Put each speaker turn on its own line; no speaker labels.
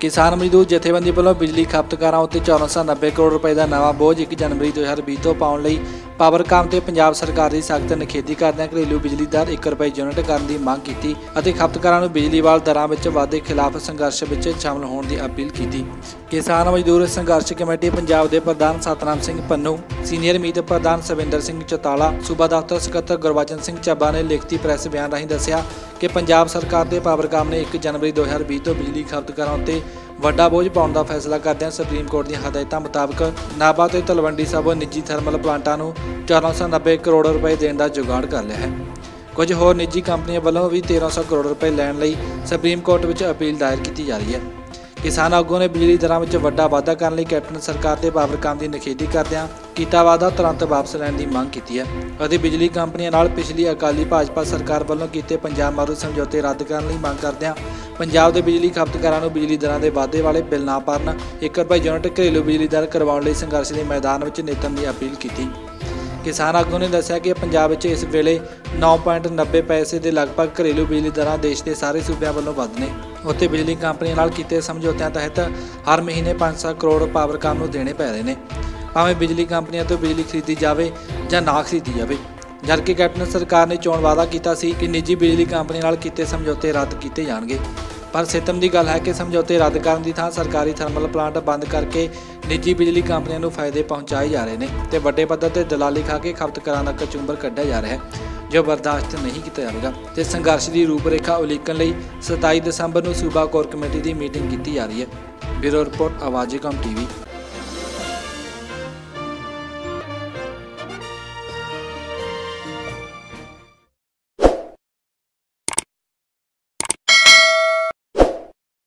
ਕਿਸਾਨ ਮਜ਼ਦੂਰ ਜਥੇਬੰਦੀ ਵੱਲੋਂ ਬਿਜਲੀ ਖਪਤਕਾਰਾਂ ਉੱਤੇ 490 ਕਰੋੜ ਰੁਪਏ ਦਾ ਨਵਾਂ ਬੋਝ 1 ਜਨਵਰੀ 2020 ਤੋਂ ਪਾਉਣ ਲਈ ਪਾਵਰਕਾਮ ਤੇ ਪੰਜਾਬ ਸਰਕਾਰ ਦੀ ਸਖਤ ਨਿਖੇਧੀ ਕਰਦਿਆਂ ਘਰੇਲੂ ਬਿਜਲੀ ਦਰ 1 ਰੁਪਏ ਯੂਨਿਟ ਕਰਨ ਦੀ ਮੰਗ ਕੀਤੀ ਅਤੇ ਖਪਤਕਾਰਾਂ ਨੂੰ ਬਿਜਲੀ ਵਾਲ ਦਰਾਂ ਵਿੱਚ ਵਾਧੇ ਖਿਲਾਫ ਸੰਘਰਸ਼ ਵਿੱਚ ਸ਼ਾਮਲ ਹੋਣ ਦੀ ਅਪੀਲ ਕੀਤੀ। ਕਿਸਾਨ ਮਜ਼ਦੂਰ ਸੰਘਰਸ਼ ਕਮੇਟੀ ਪੰਜਾਬ ਦੇ ਪ੍ਰਧਾਨ ਸਤਨਾਮ ਸਿੰਘ ਪੰਨੂ ਸੀਨੀਅਰ ਮੀਤ ਪ੍ਰਧਾਨ ਸਵਿੰਦਰ ਸਿੰਘ ਚੌਤਾਲਾ, ਸੂਬਾ ਦਫ਼ਤਰ ਸਕੱਤਰ ਗੁਰਬਚਨ ਸਿੰਘ ਚੱਬਾ ਨੇ ਲਿਖਤੀ ਪ੍ਰੈਸ ਬਿਆਨ ਰਾਹੀਂ ਦੱਸਿਆ ਕਿ ਪੰਜਾਬ ਸਰਕਾਰ ਦੇ ਪਾਵਰਕਾਮ ਨੇ 1 ਜਨਵਰੀ 2020 ਤੋਂ ਬਿਜਲੀ ਖਪਤਕਾਰਾਂ ਉੱਤੇ ਵੱਡਾ ਬੋਝ ਪਾਉਣ ਦਾ ਫੈਸਲਾ ਕਰਦਿਆਂ ਸੁਪਰੀਮ ਕੋਰਟ ਦੀਆਂ ਹਦਾਇਤਾਂ ਮੁਤਾਬਕ ਨਾਭਾ ਤੇ ਤਲਵੰਡੀ ਸਾਬੋ ਨਿੱਜੀ ਥਰਮਲ ਪਲਾਂਟਾਂ ਨੂੰ 490 ਕਰੋੜ ਰੁਪਏ ਦੇਣ ਦਾ ਜੁਗਾੜ ਕਰ ਲਿਆ ਹੈ। ਕੁਝ ਹੋਰ ਨਿੱਜੀ ਕੰਪਨੀਆਂ ਵੱਲੋਂ ਵੀ 1300 ਕਰੋੜ ਰੁਪਏ ਲੈਣ ਲਈ ਸੁਪਰੀਮ ਕੋਰਟ ਵਿੱਚ ਅਪੀਲ ਦਾਇਰ ਕੀਤੀ ਜਾ ਰਹੀ ਹੈ। ਕਿਸਾਨ ਆਗੂਆਂ ਨੇ ਬਿਜਲੀ ਦਰਾਂ ਵਿੱਚ ਵੱਡਾ ਵਾਧਾ ਕਰਨ ਲਈ ਕੈਪਟਨ ਸਰਕਾਰ ਤੇ ਪਾਵਰਕਾਮ ਦੀ ਨਿਖੇਧੀ ਕਰਦਿਆਂ ਕੀਤਾ ਵਾਅਦਾ, ਤੁਰੰਤ ਵਾਪਸ ਲੈਣ ਦੀ ਮੰਗ ਕੀਤੀ ਹੈ ਅਤੇ ਬਿਜਲੀ ਕੰਪਨੀਆਂ ਨਾਲ ਪਿਛਲੀ ਅਕਾਲੀ ਭਾਜਪਾ ਸਰਕਾਰ ਵੱਲੋਂ ਕੀਤੇ ਪੰਜਾਬ ਮਾਰੂ ਸਮਝੌਤੇ ਰੱਦ ਕਰਨ ਲਈ ਮੰਗ ਕਰਦਿਆਂ ਪੰਜਾਬ ਦੇ ਬਿਜਲੀ ਖਪਤਕਾਰਾਂ ਨੂੰ ਬਿਜਲੀ ਦਰਾਂ ਦੇ ਵਾਧੇ ਵਾਲੇ ਬਿੱਲ ਨਾ ਭਰਨ 1 ਰੁਪਏ ਯੂਨਿਟ ਘਰੇਲੂ ਬਿਜਲੀ ਦਰ ਕਰਵਾਉਣ ਲਈ ਸੰਘਰਸ਼ ਦੇ ਮੈਦਾਨ ਵਿੱਚ ਨਿਤਨ ਦੀ ਅਪੀਲ ਕੀਤੀ। ਕਿਸਾਨ ਆਗੂ ਨੇ ਦੱਸਿਆ ਕਿ ਪੰਜਾਬ ਵਿੱਚ ਇਸ ਵੇਲੇ 9.90 ਪੈਸੇ ਦੇ ਲਗਭਗ ਘਰੇਲੂ ਬਿਜਲੀ ਦਰਾਂ ਦੇਸ਼ ਦੇ ਸਾਰੇ ਸੂਬਿਆਂ ਵੱਲੋਂ ਵੱਧ ਨੇ। ਉੱਥੇ ਬਿਜਲੀ ਕੰਪਨੀਆਂ ਨਾਲ ਕੀਤੇ ਸਮਝੌਤਿਆਂ ਤਹਿਤ ਹਰ ਮਹੀਨੇ 500 ਕਰੋੜ ਪਾਵਰਕਾਮ ਨੂੰ ਦੇਣੇ ਪੈ ਰਹੇ ਨੇ। ਭਾਵੇਂ ਬਿਜਲੀ ਕੰਪਨੀਆਂ ਤੋਂ ਬਿਜਲੀ ਖਰੀਦੀ ਜਾਵੇ ਜਾਂ ਨਾ ਖਰੀਦੀ ਜਾਵੇ। ਜਦਕਿ ਕੈਪਟਨ ਸਰਕਾਰ ਨੇ ਚੋਣ ਵਾਅਦਾ ਕੀਤਾ ਸੀ ਕਿ ਨਿੱਜੀ ਬਿਜਲੀ ਕੰਪਨੀ ਨਾਲ ਕੀਤੇ ਸਮਝੌਤੇ ਰੱਦ ਕੀਤੇ ਜਾਣਗੇ। ਪਰ ਸਿਤਮ ਦੀ ਗੱਲ ਹੈ ਕਿ ਸਮਝੌਤੇ ਰੱਦ ਕਰਨ ਦੀ ਥਾਂ ਸਰਕਾਰੀ ਥਰਮਲ ਪਲਾਂਟ ਬੰਦ ਕਰਕੇ ਨਿੱਜੀ ਬਿਜਲੀ ਕੰਪਨੀਆਂ ਨੂੰ ਫਾਇਦੇ ਪਹੁੰਚਾਏ ਜਾ ਰਹੇ ਨੇ ਤੇ ਵੱਡੇ ਪੱਧਰ ਤੇ ਦਲਾਲੀ ਖਾ ਕੇ ਖਪਤਕਾਰਾਂ ਦਾ ਕਚੂੰਬਰ ਕੱਢਿਆ ਜਾ ਰਿਹਾ ਹੈ। ਜੋ ਬਰਦਾਸ਼ਤ ਨਹੀਂ ਕੀਤਾ ਜਾਵੇਗਾ ਤੇ ਸੰਘਰਸ਼ ਦੀ ਰੂਪਰੇਖਾ ਉਲੀਕਣ ਲਈ 27 ਦਸੰਬਰ ਨੂੰ ਸੂਬਾ ਕੋਰ ਕਮੇਟੀ ਦੀ ਮੀਟਿੰਗ ਕੀਤੀ ਜਾ ਰਹੀ ਹੈ। Bureau report, Awaaze Qaum TV